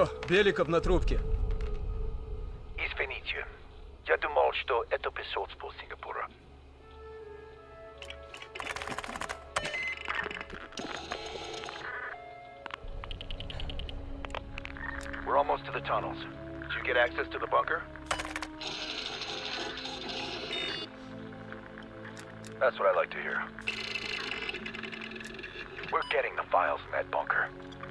Алло, Беликов на трубке. Извините. Я думал, что это посольство Сингапура. We're almost to the tunnels. Did you get access to the bunker? That's what I like to hear. We're getting the files in that bunker.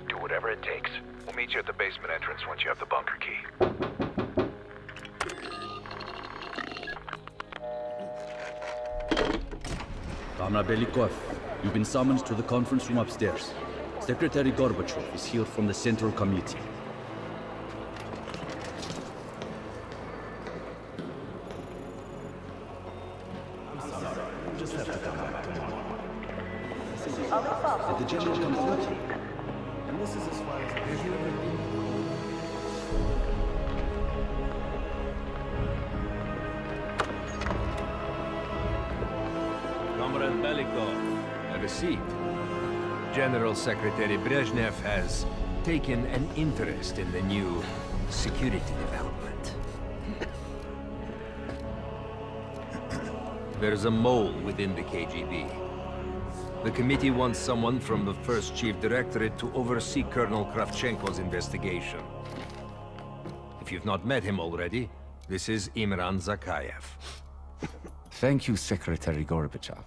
Do whatever it takes. We'll meet you at the basement entrance once you have the bunker key. Comrade Belikov, you've been summoned to the conference room upstairs. Secretary Gorbachev is here from the Central Committee. Comrade Belikov, have a seat. General Secretary Brezhnev has taken an interest in the new security development. There's a mole within the KGB. The committee wants someone from the first chief directorate to oversee Colonel Kravchenko's investigation. If you've not met him already, this is Imran Zakhaev. Thank you, Secretary Gorbachev.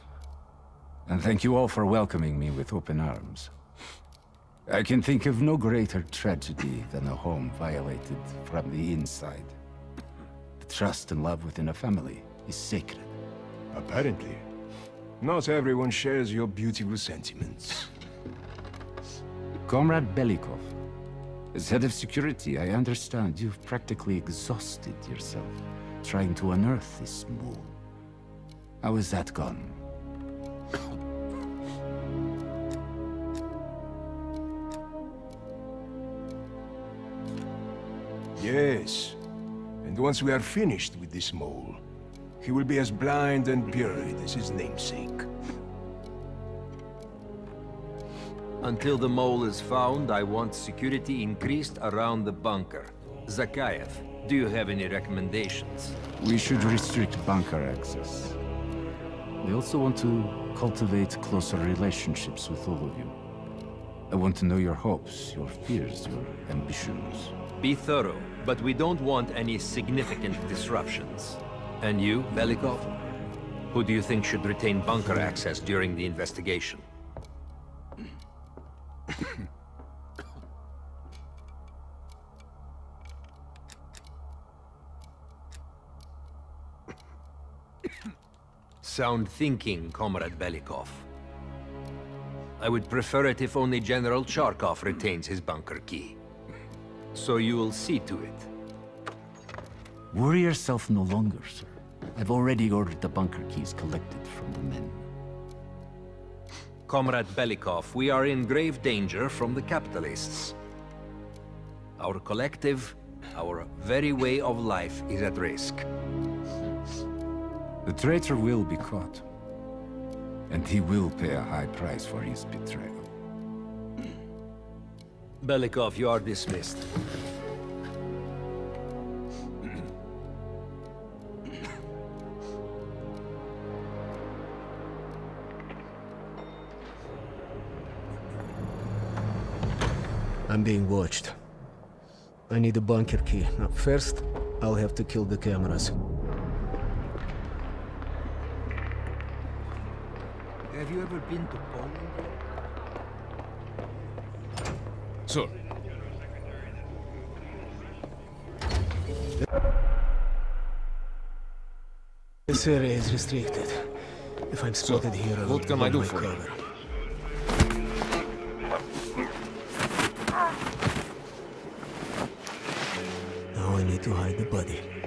And thank you all for welcoming me with open arms. I can think of no greater tragedy than a home violated from the inside. The trust and love within a family is sacred. Apparently. Not everyone shares your beautiful sentiments. Comrade Belikov, as head of security, I understand you've practically exhausted yourself trying to unearth this mole. How is that gone? Yes. And once we are finished with this mole, he will be as blind and buried as his namesake. Until the mole is found, I want security increased around the bunker. Zakhaev, do you have any recommendations? We should restrict bunker access. We also want to cultivate closer relationships with all of you. I want to know your hopes, your fears, your ambitions. Be thorough, but we don't want any significant disruptions. And you, Belikov? Who do you think should retain bunker access during the investigation? Sound thinking, Comrade Belikov. I would prefer it if only General Charkov retains his bunker key. So you will see to it. Worry yourself no longer, sir. I've already ordered the bunker keys collected from the men. Comrade Belikov, we are in grave danger from the capitalists. Our collective, our very way of life is at risk. The traitor will be caught. And he will pay a high price for his betrayal. Belikov, you are dismissed. I'm being watched. I need a bunker key. Now, first, I'll have to kill the cameras. Ever been to Poland? Sir. This area is restricted. If I'm spotted here, I will what can I do my for you? cover. Now I need to hide the body.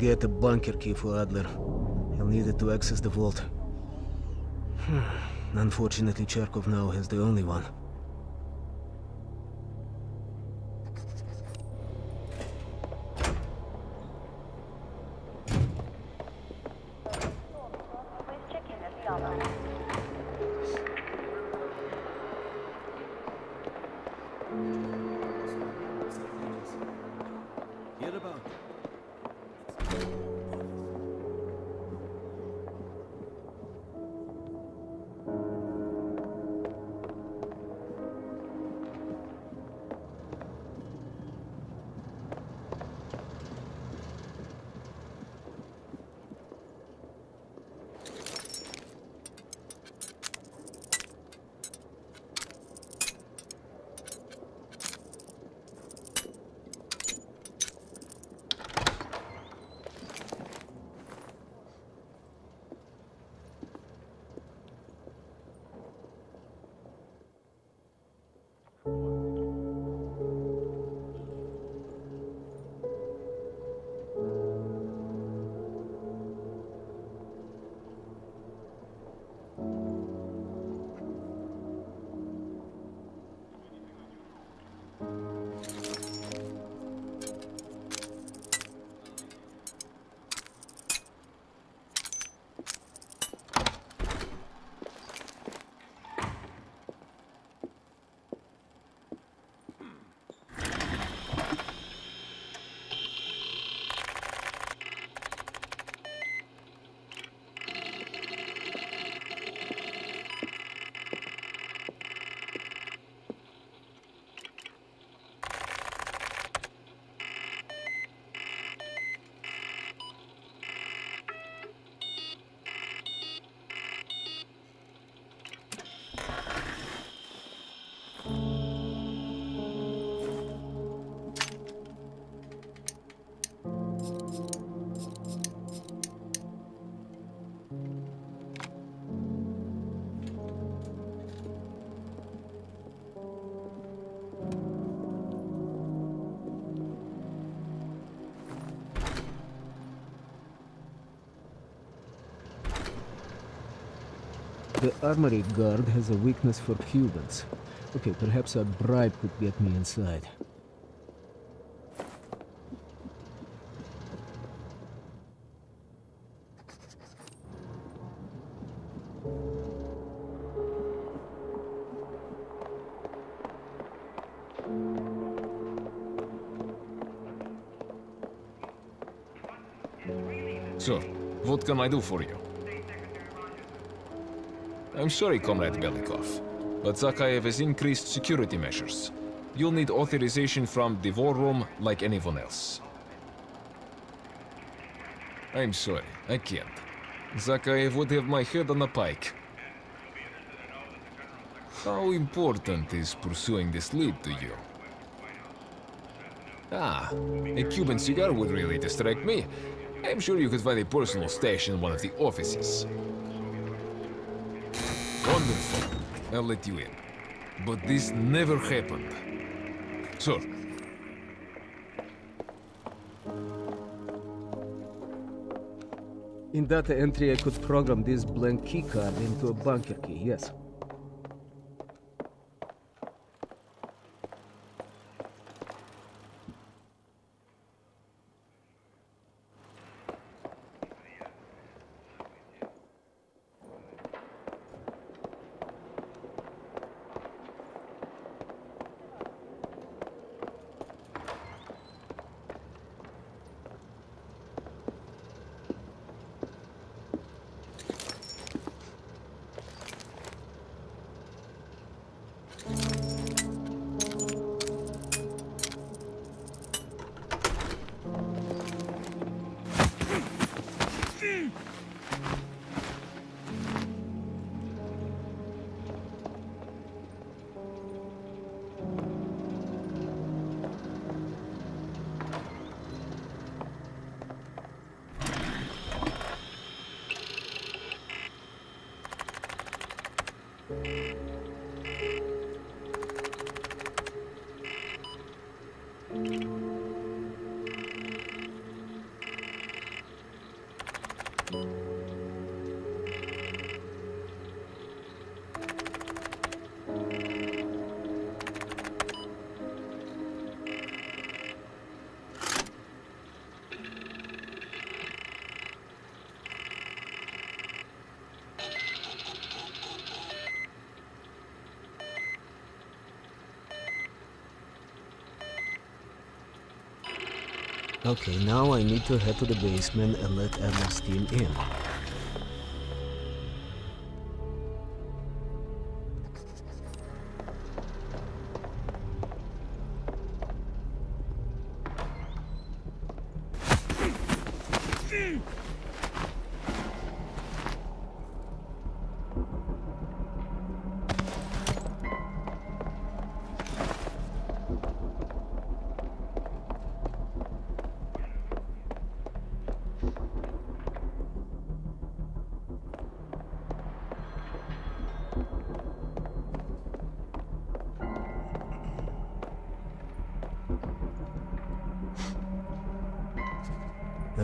Get a bunker key for Adler. He'll need it to access the vault. Hmm. Unfortunately, Charkov now has the only one. The armory guard has a weakness for Cubans. Okay, perhaps a bribe could get me inside. So, what can I do for you? I'm sorry, Comrade Belikov, but Zakhaev has increased security measures. You'll need authorization from the war room like anyone else. I'm sorry, I can't. Zakhaev would have my head on a pike. How important is pursuing this lead to you? Ah, a Cuban cigar would really distract me. I'm sure you could find a personal stash in one of the offices. Wonderful. I'll let you in. But this never happened. Sir, In data entry, I could program this blank keycard into a bunker key, yes. Okay, now I need to head to the basement and let Adler's team in. There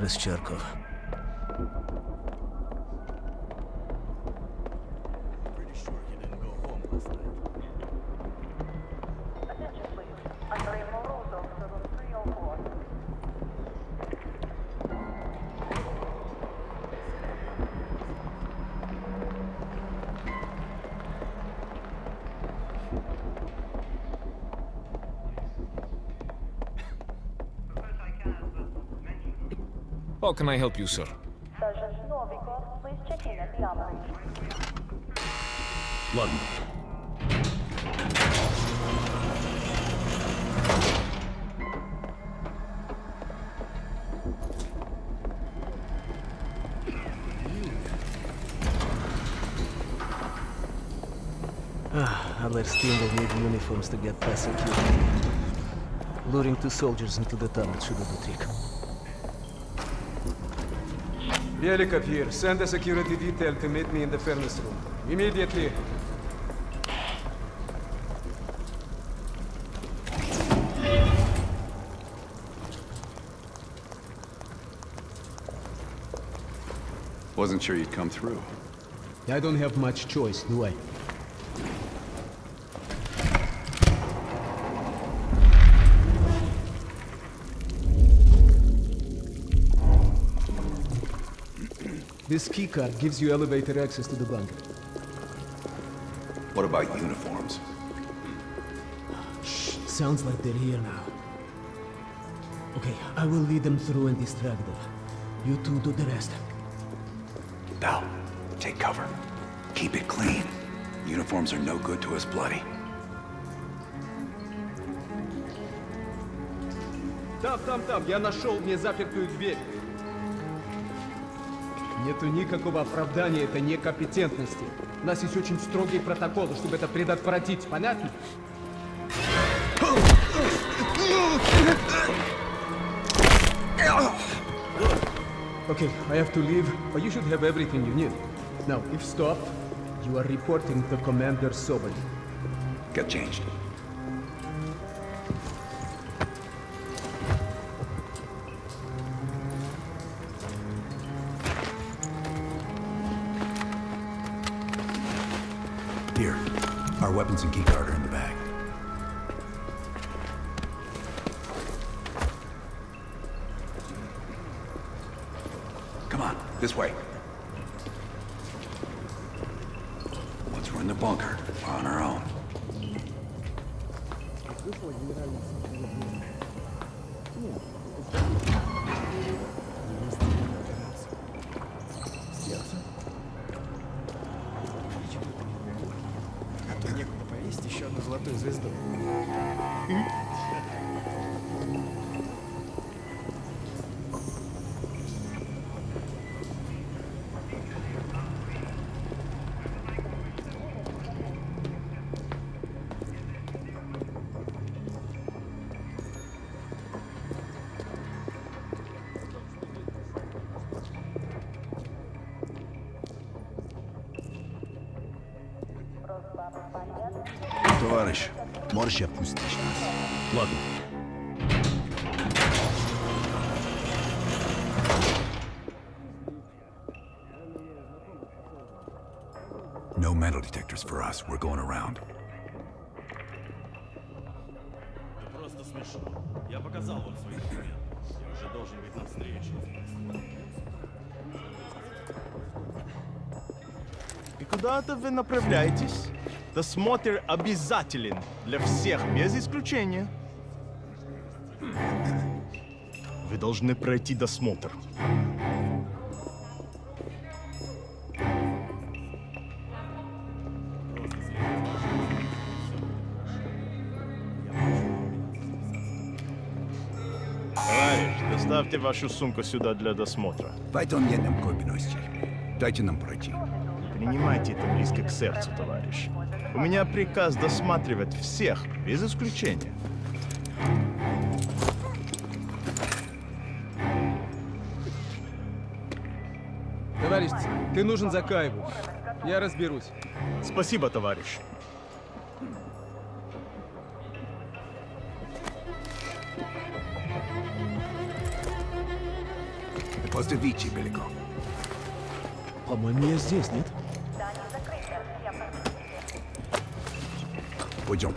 is How can I help you, sir? Sergeant Novikov, please check in at the armory. London. Ah, Adler's team will need uniforms to get past security. Luring two soldiers into the tunnel should do the trick. Belikov here. Send a security detail to meet me in the furnace room. Immediately. Wasn't sure you'd come through. I don't have much choice, do I? This keycard gives you elevator access to the bunker. What about uniforms? Shh, sounds like they're here now. Okay, I will lead them through and distract them. You two do the rest. Val, take cover. Keep it clean. Uniforms are no good to us bloody. Там, там, там, я нашел незапертую дверь. Нету никакого оправдания этой некомпетентности. У нас есть очень строгие протоколы, чтобы это предотвратить. Понятно? Okay, I have to leave, but you should have everything you need. Now, if stopped, you are reporting to Commander Sobol. Get changed. Weapons and keycard are in Товарищ, можешь отпустить нас? Ладно. No metal detectors for us. We're going around. Просто смешно. Я показал вам свои документы. Я уже должен быть на встрече. И куда-то вы направляетесь? Досмотр обязателен для всех, без исключения. Вы должны пройти досмотр. Товарищ, доставьте вашу сумку сюда для досмотра. Пойдем едем, Кобиновский. Дайте нам пройти. Принимайте это близко к сердцу, товарищ. У меня приказ досматривать всех, без исключения. Товарищ, ты нужен Закаеву. Я разберусь. Спасибо, товарищ. После Вичи, Беляков. По-моему, я здесь, нет? 不用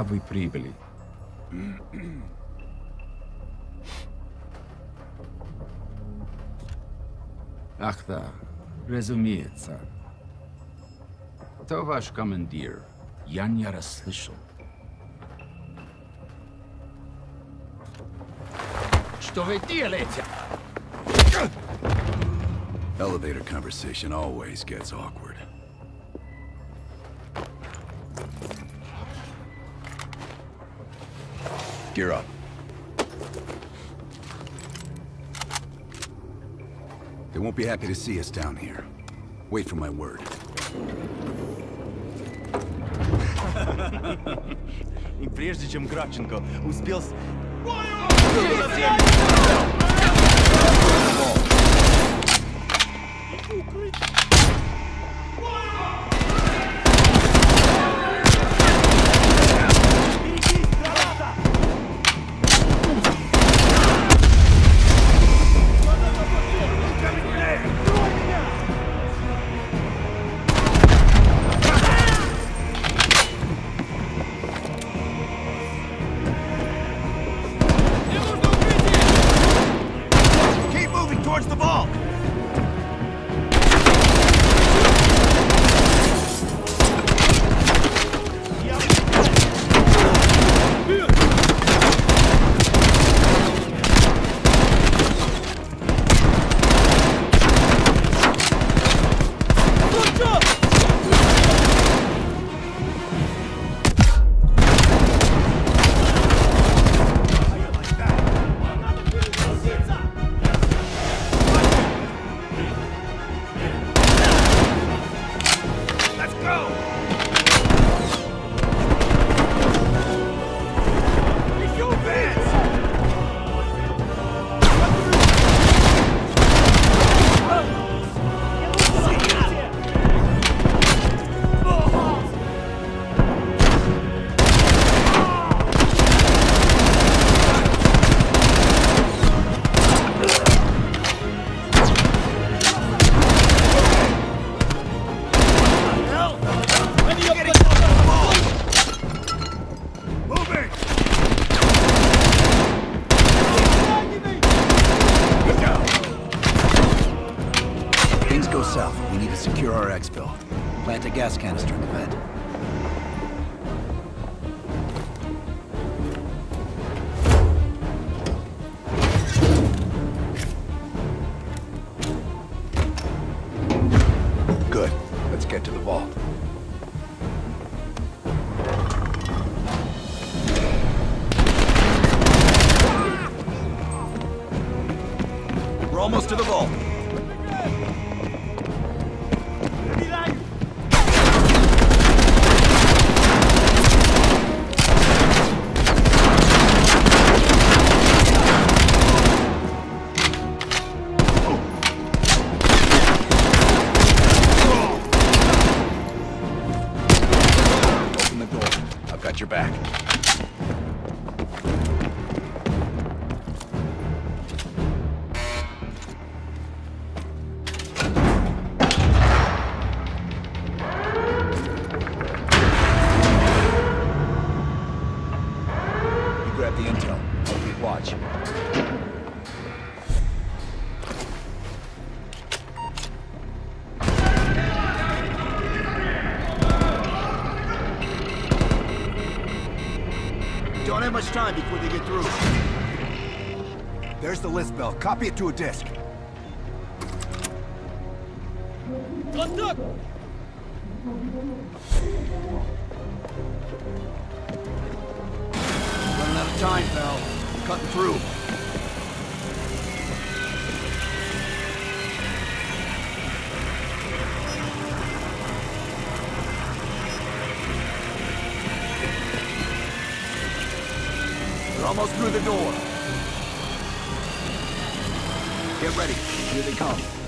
Когда вы прибыли? Ах да, разумеется. Кто ваш командир? Я не расслышал. Что вы делаете? Elevator conversation always gets awkward. Gear up. They won't be happy to see us down here. Wait for my word. И прежде чем Кравченко успел... с- Copy it to a disk. Contact! Running out of time, Bell. Cutting through. They're almost through the door. Get ready. Here they come.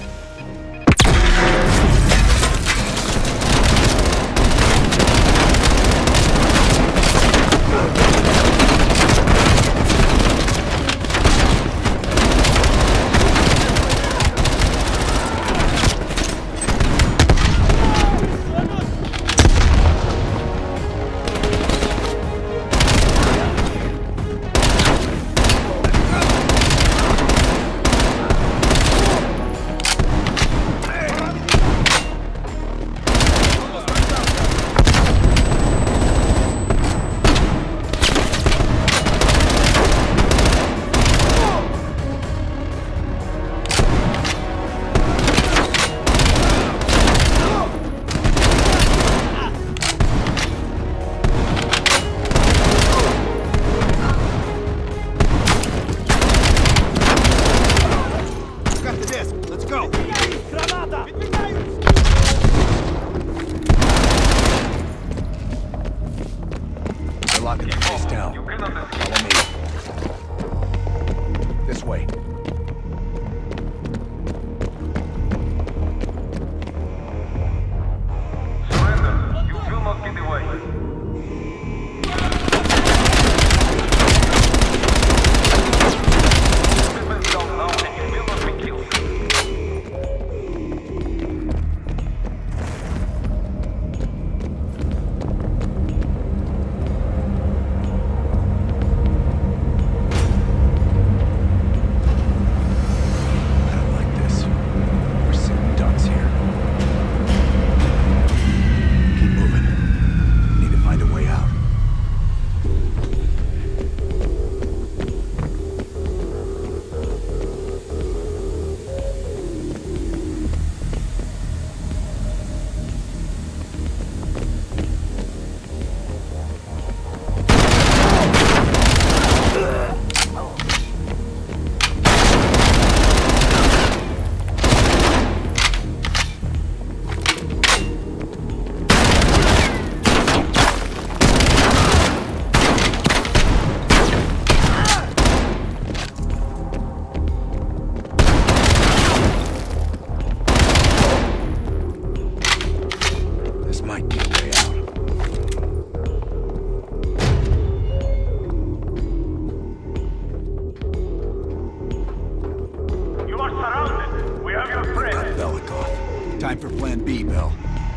Time for Plan B, Bell.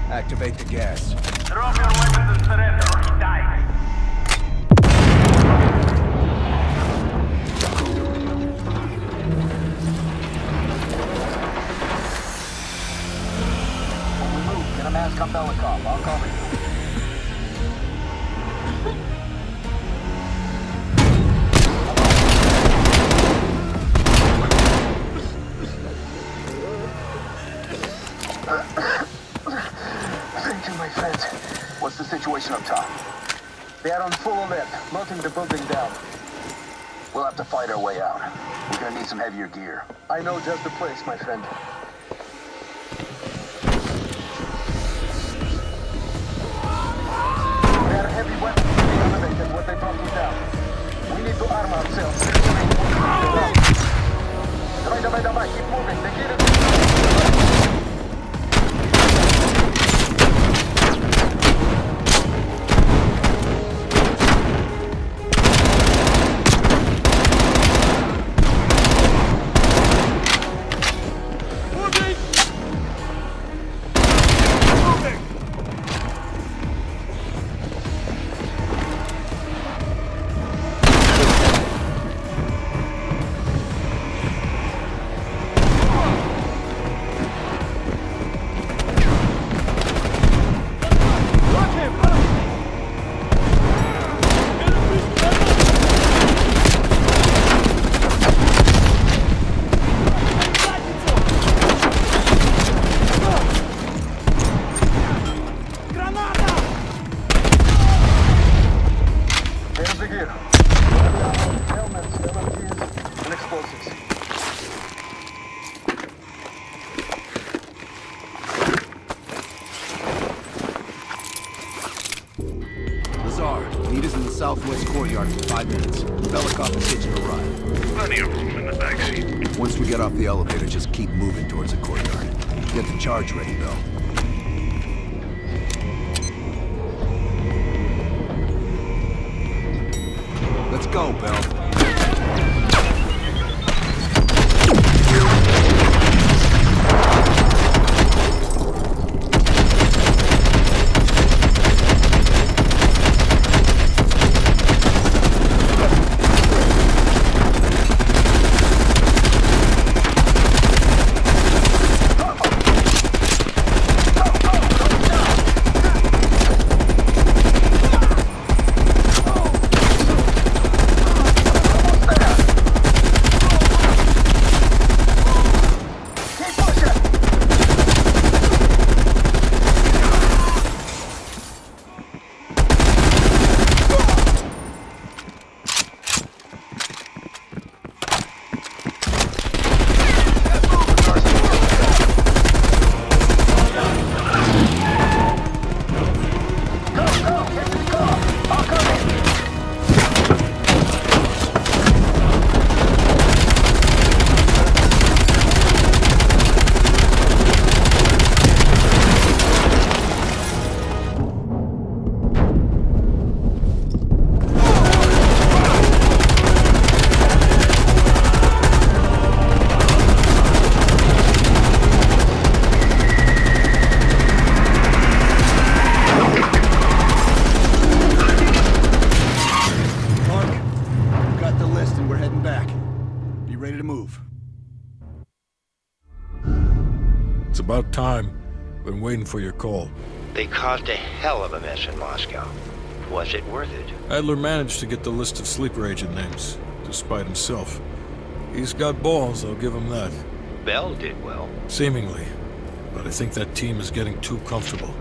Activate the gas. Drop your weapons and surrender or he dies. Belikov. I'll full alert, locking the building down. We'll have to fight our way out. We're gonna need some heavier gear. I know just the place, my friend. They are heavy weapons in the elevator what they brought you down. We need to arm ourselves. Давай, давай, давай, keep moving. The gear is... About time. Been waiting for your call. They caused a hell of a mess in Moscow. Was it worth it? Adler managed to get the list of sleeper agent names, despite himself. He's got balls, I'll give him that. Bell did well. Seemingly. But I think that team is getting too comfortable.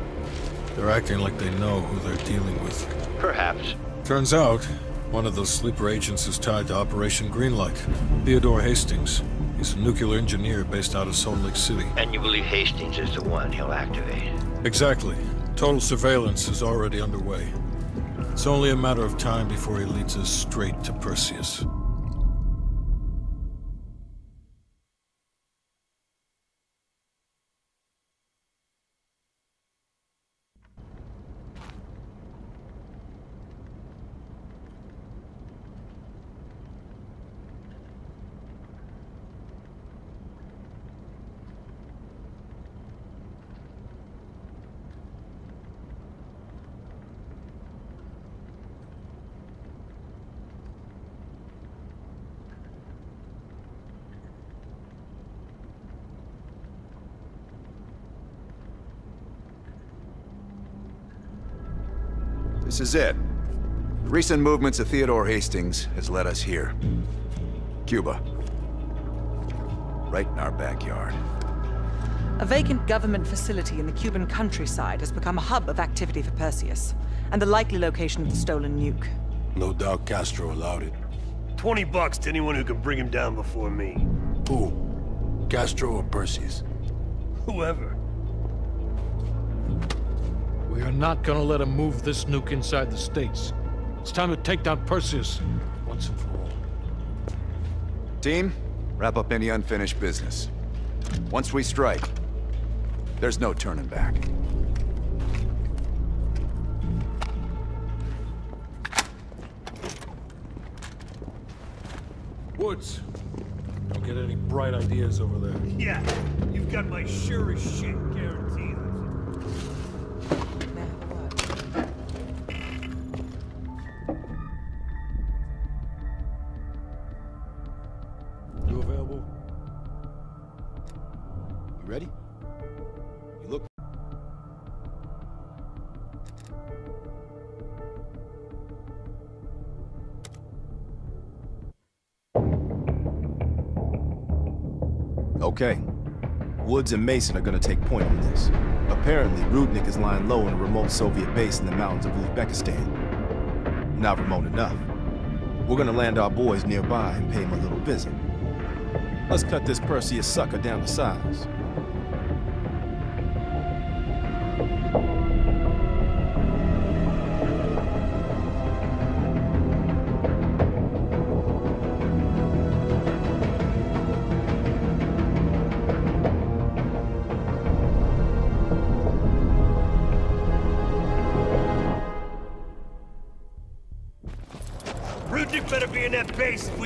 They're acting like they know who they're dealing with. Perhaps. Turns out, one of those sleeper agents is tied to Operation Greenlight. Theodore Hastings. He's a nuclear engineer based out of Salt Lake City. And you believe Hastings is the one he'll activate? Exactly. Total surveillance is already underway. It's only a matter of time before he leads us straight to Perseus. This is it. The recent movements of Theodore Hastings has led us here. Cuba. Right in our backyard. A vacant government facility in the Cuban countryside has become a hub of activity for Perseus, and the likely location of the stolen nuke. No doubt Castro allowed it. 20 bucks to anyone who can bring him down before me. Who? Castro or Perseus? Whoever. We are not gonna let him move this nuke inside the States. It's time to take down Perseus, once and for all. Team, wrap up any unfinished business. Once we strike, there's no turning back. Woods, don't get any bright ideas over there. Yeah, you've got my sure as shit guarantee. Okay. Woods and Mason are gonna take point on this. Apparently, Rudnik is lying low in a remote Soviet base in the mountains of Uzbekistan. Not remote enough. We're gonna land our boys nearby and pay him a little visit. Let's cut this Perseus sucker down to size.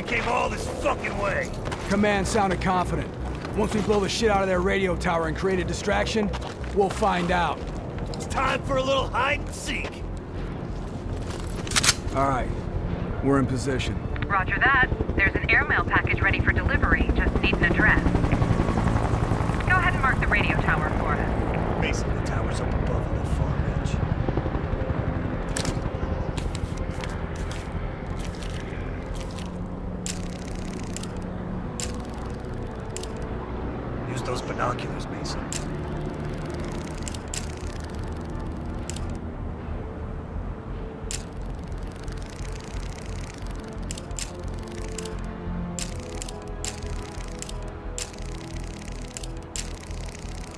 Came all this fucking way. Command sounded confident. Once we blow the shit out of their radio tower and create a distraction, we'll find out. It's time for a little hide and seek. All right. We're in position. Roger that. There's an airmail package ready for delivery. Just need an address. Go ahead and mark the radio tower for us. Mason, the tower's up above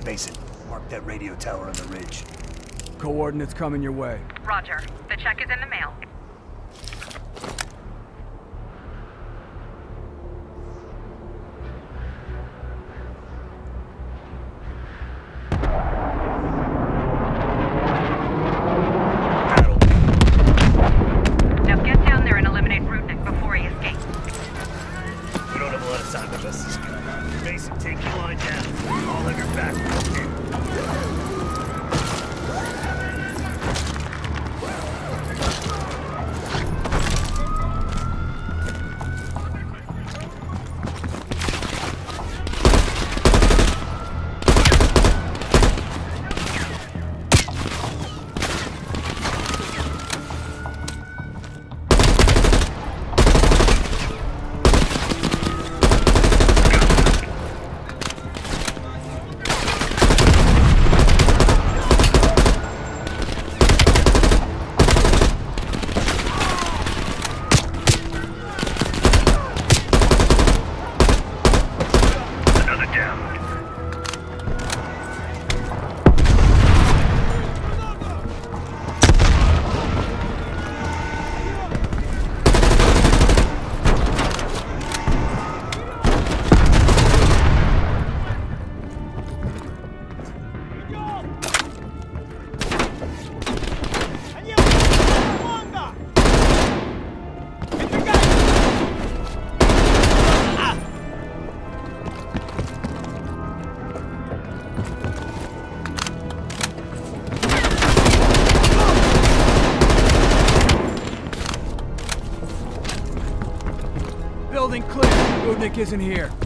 Mason, mark that radio tower on the ridge. Coordinates coming your way. Roger. The check is in the mail. Isn't here.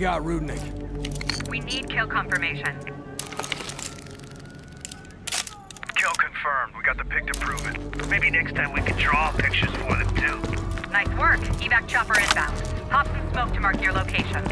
Got Rudnick. We need kill confirmation. Kill confirmed. We got the pic to prove it. Maybe next time we can draw pictures for them too. Nice work. Evac chopper inbound. Pop some smoke to mark your location.